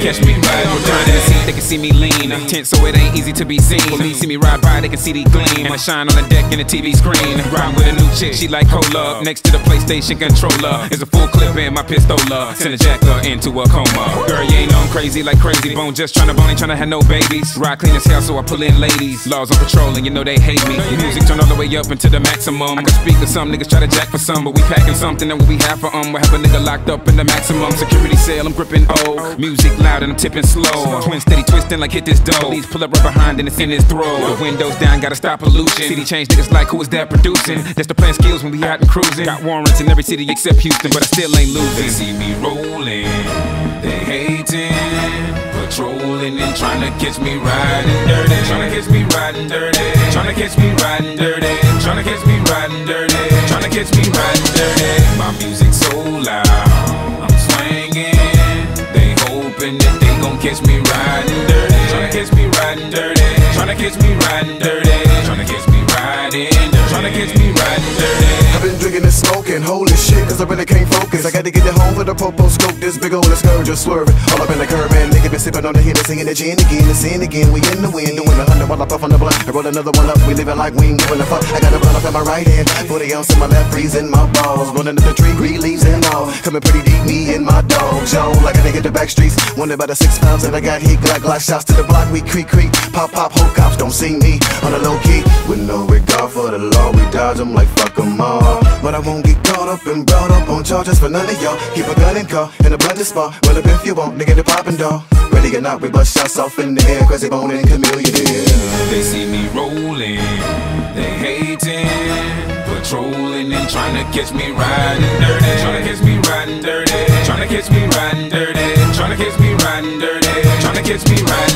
catch me riding the seat, they can see me lean. Tense, so it ain't easy to be seen. When Police see me ride by, they can see the gleam. And I shine on the deck in the TV screen. Ride with a new chick, she like cola. Next to the PlayStation controller is a full clip in my pistola. Send a jacker into a coma. Girl, you ain't on crazy like Krayzie Bone. Just tryna bone, ain't tryna have no babies. Ride clean as hell, so I pull in ladies. Laws on patrol, and you know they hate me. Music turned all the way up into the maximum. I can speak to some niggas try to jack for some, but we packing something that what we have for um. We have a nigga locked up in the maximum security cell. I'm gripping O. Music loud and I'm tipping slow. Twin steady twisting like hit this dough. Police pull up right behind and it's in his throat. The windows down, gotta stop pollution. City change niggas like who is that producing? That's the plan skills when we out and cruising. Got warrants in every city except Houston, but I still ain't They losing. see me rolling, they hating, patrolling and trying to catch me riding dirty, trying to catch me riding dirty, trying to catch me riding dirty, trying to catch me riding dirty, trying to catch me riding dirty. My music hoping they gon' catch me riding dirty, trying to catch me riding dirty, trying to catch me riding dirty, trying to catch me riding to catch me riding dirty. I've been drinking and smoking, holy shit, cause I really can't focus. I gotta get it home for the popo scope, this big old scourge just swerving. All up in the curb, man, nigga been sipping on the Hennessy and the gin again, and sin again. We in the wind, doing a hundred while I puff on the blunt. I roll another one up, we living like we ain't giving a fuck. I got a blunt up in my right hand, 40 ounce in my left, freezing my balls. Rolling up the tree, Coming pretty deep, me and my dogs, yo. Like a nigga in the back streets, wonder about the six pounds that I got here. Glock, glock shots to the block, we creak, creak. Pop, pop, whole cops don't see me on the low key. With no regard for the law, we dodge them like fuck 'em all. But I won't get caught up and brought up on charges for none of y'all. Keep a gun in car in a blended spot. Well, up if you want, nigga, the poppin' dog. Ready or not, we bust shots off in the air, Krayzie Bone and Chamillionaire. They see me rolling, they hating, patrolling and trying to catch me riding dirty, trying to catch me riding dirty, trying to catch me riding dirty, trying to catch me riding dirty, trying to catch me riding